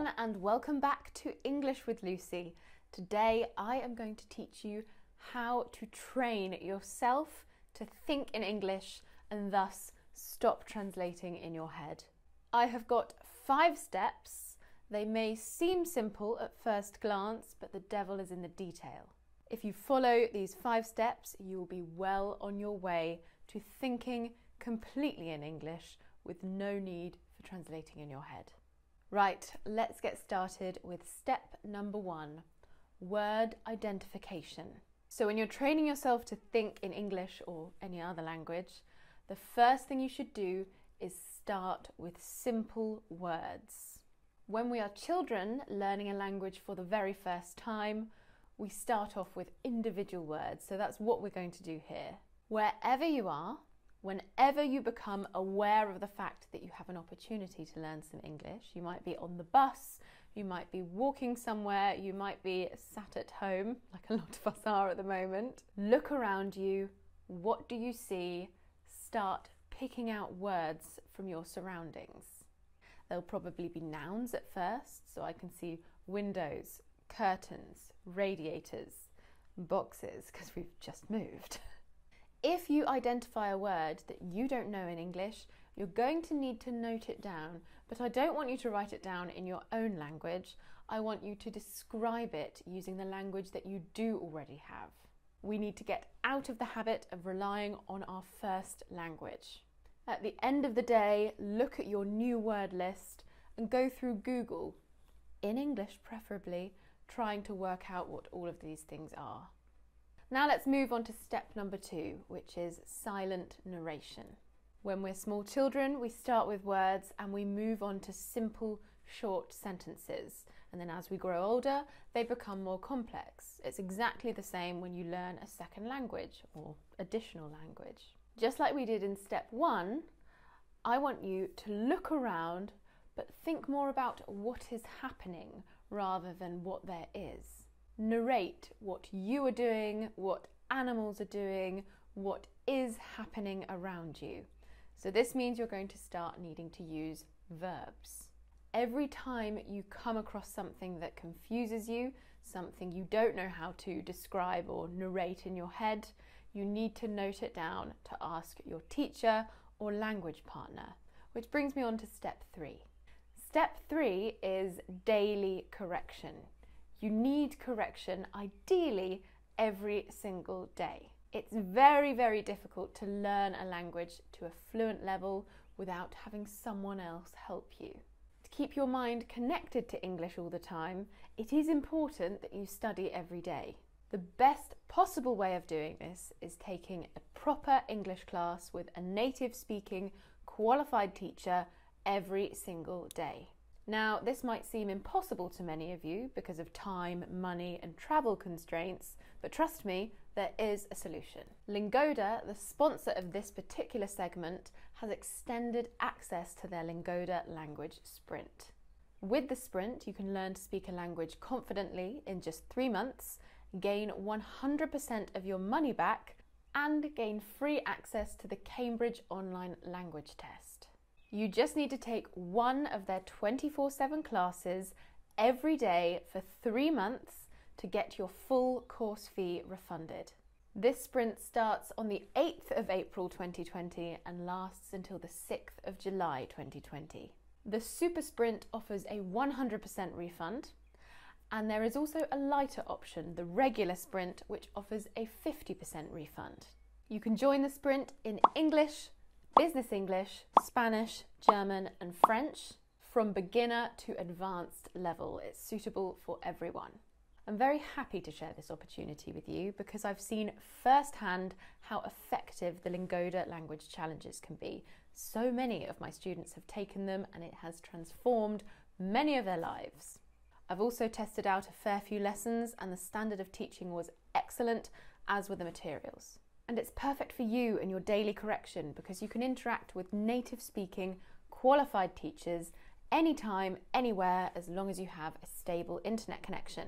everyone, and welcome back to English with Lucy. Today I am going to teach you how to train yourself to think in English and thus stop translating in your head. I have got five steps. They may seem simple at first glance, but the devil is in the detail. If you follow these five steps, you will be well on your way to thinking completely in English with no need for translating in your head. Right, let's get started with step number one word identification. So, when you're training yourself to think in English or any other language, the first thing you should do is start with simple words. When we are children learning a language for the very first time, we start off with individual words. So, that's what we're going to do here. Wherever you are, whenever you become aware of the fact that you have an opportunity to learn some English, you might be on the bus, you might be walking somewhere, you might be sat at home, like a lot of us are at the moment. Look around you. What do you see? Start picking out words from your surroundings. There'll probably be nouns at first, so I can see windows, curtains, radiators, boxes, because we've just moved. If you identify a word that you don't know in English, you're going to need to note it down, but I don't want you to write it down in your own language. I want you to describe it using the language that you do already have. We need to get out of the habit of relying on our first language. At the end of the day, look at your new word list and go through Google, in English preferably, trying to work out what all of these things are. Now let's move on to step number two, which is silent narration. When we're small children, we start with words and we move on to simple, short sentences. And then as we grow older, they become more complex. It's exactly the same when you learn a second language or additional language. Just like we did in step one, I want you to look around but think more about what is happening rather than what there is narrate what you are doing, what animals are doing, what is happening around you. So, this means you're going to start needing to use verbs. Every time you come across something that confuses you, something you don't know how to describe or narrate in your head, you need to note it down to ask your teacher or language partner. Which brings me on to step three. Step three is daily correction. You need correction, ideally, every single day. It's very, very difficult to learn a language to a fluent level without having someone else help you. To keep your mind connected to English all the time, it is important that you study every day. The best possible way of doing this is taking a proper English class with a native speaking, qualified teacher every single day. Now, this might seem impossible to many of you because of time, money, and travel constraints, but trust me, there is a solution. Lingoda, the sponsor of this particular segment, has extended access to their Lingoda language sprint. With the sprint, you can learn to speak a language confidently in just three months, gain 100% of your money back, and gain free access to the Cambridge Online Language Test. You just need to take one of their 24 7 classes every day for three months to get your full course fee refunded. This sprint starts on the 8th of April 2020 and lasts until the 6th of July 2020. The Super Sprint offers a 100% refund, and there is also a lighter option, the Regular Sprint, which offers a 50% refund. You can join the sprint in English, business English, Spanish, German, and French from beginner to advanced level. It's suitable for everyone. I'm very happy to share this opportunity with you because I've seen firsthand how effective the Lingoda language challenges can be. So many of my students have taken them and it has transformed many of their lives. I've also tested out a fair few lessons and the standard of teaching was excellent, as were the materials. And it's perfect for you and your daily correction because you can interact with native speaking, qualified teachers anytime, anywhere, as long as you have a stable internet connection.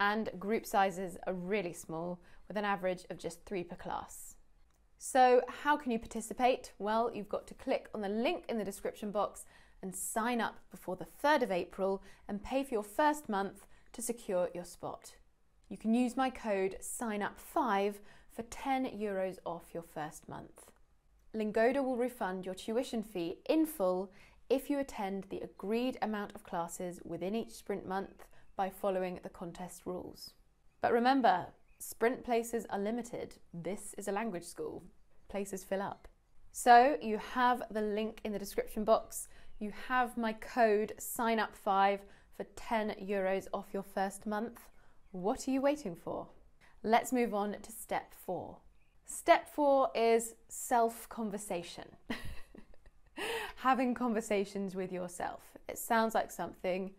And group sizes are really small, with an average of just three per class. So, how can you participate? Well, you've got to click on the link in the description box and sign up before the 3rd of April and pay for your first month to secure your spot. You can use my code SIGNUP5 for 10 euros off your first month. Lingoda will refund your tuition fee in full if you attend the agreed amount of classes within each sprint month by following the contest rules. But remember, sprint places are limited. This is a language school. Places fill up. So you have the link in the description box. You have my code SIGNUP5 for 10 euros off your first month. What are you waiting for? Let's move on to step four. Step four is self conversation. Having conversations with yourself. It sounds like something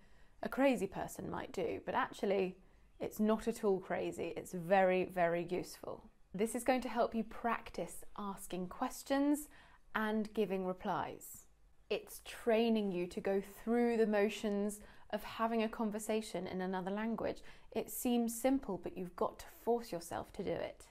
a crazy person might do, but actually, it's not at all crazy. It's very, very useful. This is going to help you practice asking questions and giving replies. It's training you to go through the motions of having a conversation in another language. It seems simple, but you've got to force yourself to do it.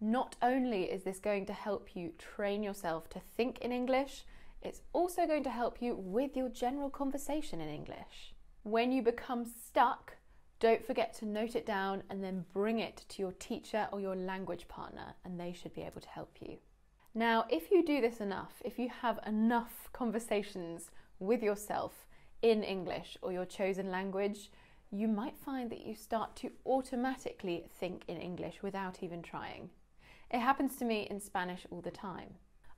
Not only is this going to help you train yourself to think in English, it's also going to help you with your general conversation in English. When you become stuck, don't forget to note it down and then bring it to your teacher or your language partner, and they should be able to help you. Now, if you do this enough, if you have enough conversations with yourself in English or your chosen language, you might find that you start to automatically think in English without even trying. It happens to me in Spanish all the time.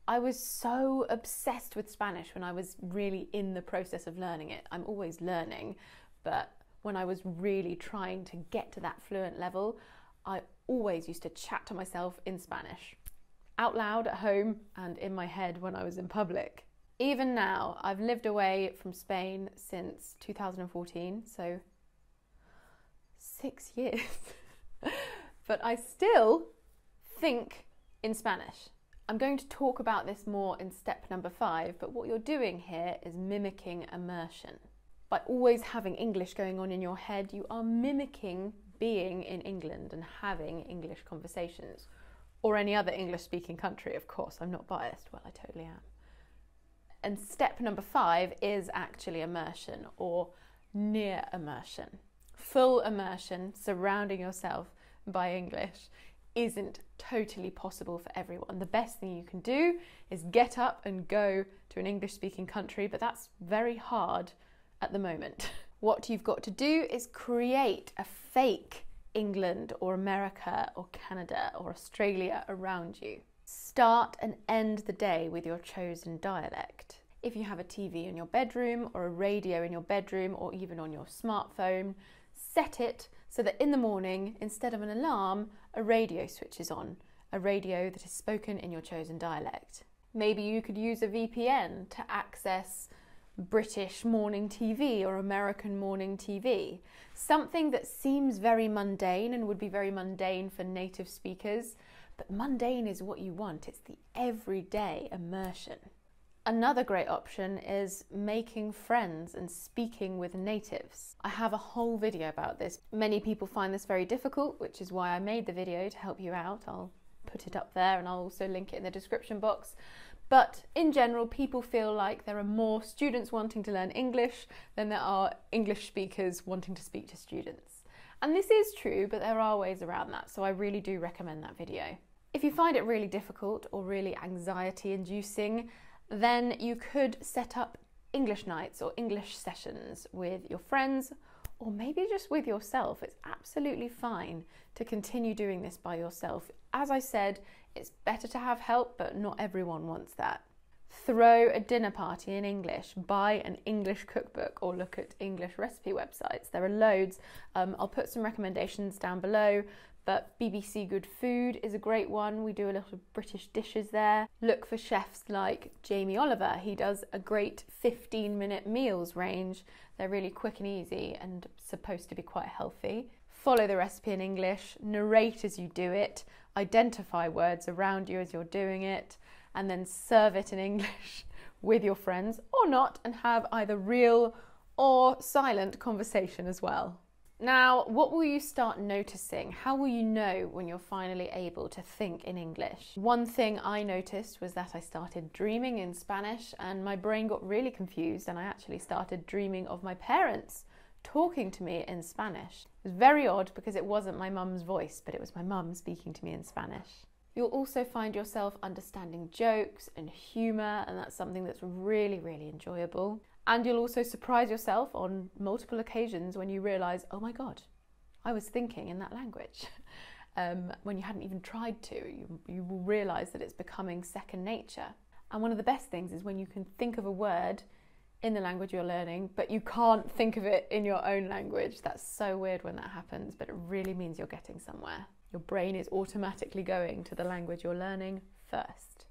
I was so obsessed with Spanish when I was really in the process of learning it. I'm always learning, but when I was really trying to get to that fluent level, I always used to chat to myself in Spanish, out loud at home and in my head when I was in public. Even now, I've lived away from Spain since 2014, so six years. but I still think in Spanish. I'm going to talk about this more in step number five, but what you're doing here is mimicking immersion. By always having English going on in your head, you are mimicking being in England and having English conversations. Or any other English speaking country, of course. I'm not biased. Well, I totally am. And step number five is actually immersion or near immersion. Full immersion, surrounding yourself by English, isn't totally possible for everyone. The best thing you can do is get up and go to an English speaking country, but that's very hard at the moment. What you've got to do is create a fake England or America or Canada or Australia around you. Start and end the day with your chosen dialect. If you have a TV in your bedroom or a radio in your bedroom or even on your smartphone, set it so that in the morning, instead of an alarm, a radio switches on, a radio that is spoken in your chosen dialect. Maybe you could use a VPN to access British morning TV or American morning TV. Something that seems very mundane and would be very mundane for native speakers, but mundane is what you want. It's the everyday immersion. Another great option is making friends and speaking with natives. I have a whole video about this. Many people find this very difficult, which is why I made the video to help you out. I'll put it up there and I'll also link it in the description box. But in general, people feel like there are more students wanting to learn English than there are English speakers wanting to speak to students. And this is true, but there are ways around that, so I really do recommend that video. If you find it really difficult or really anxiety inducing, then you could set up English nights or English sessions with your friends or maybe just with yourself. It's absolutely fine to continue doing this by yourself. As I said, it's better to have help, but not everyone wants that. Throw a dinner party in English, buy an English cookbook, or look at English recipe websites. There are loads. Um, I'll put some recommendations down below, but BBC Good Food is a great one. We do a lot of British dishes there. Look for chefs like Jamie Oliver. He does a great 15 minute meals range. They're really quick and easy and supposed to be quite healthy. Follow the recipe in English, narrate as you do it, identify words around you as you're doing it, and then serve it in English with your friends or not and have either real or silent conversation as well. Now, what will you start noticing? How will you know when you're finally able to think in English? One thing I noticed was that I started dreaming in Spanish and my brain got really confused, and I actually started dreaming of my parents talking to me in Spanish. It was very odd because it wasn't my mum's voice, but it was my mum speaking to me in Spanish. You'll also find yourself understanding jokes and humour, and that's something that's really, really enjoyable. And you'll also surprise yourself on multiple occasions when you realise, oh my God, I was thinking in that language. um, when you hadn't even tried to, you, you will realise that it's becoming second nature. And one of the best things is when you can think of a word in the language you're learning, but you can't think of it in your own language. That's so weird when that happens, but it really means you're getting somewhere. Your brain is automatically going to the language you're learning first.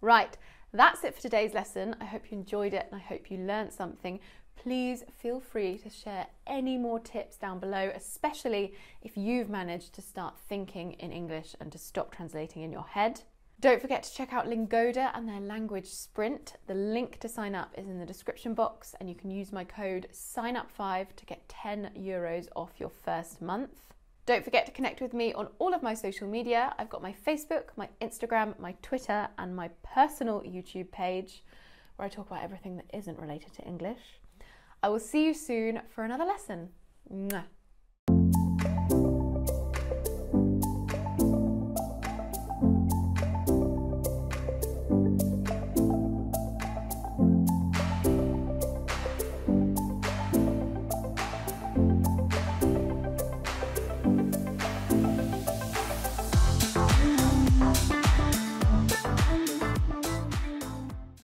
Right, that's it for today's lesson. I hope you enjoyed it and I hope you learned something. Please feel free to share any more tips down below, especially if you've managed to start thinking in English and to stop translating in your head. Don't forget to check out Lingoda and their language sprint. The link to sign up is in the description box, and you can use my code SIGNUP5 to get 10 euros off your first month. Don't forget to connect with me on all of my social media. I've got my Facebook, my Instagram, my Twitter, and my personal YouTube page where I talk about everything that isn't related to English. I will see you soon for another lesson. Mwah.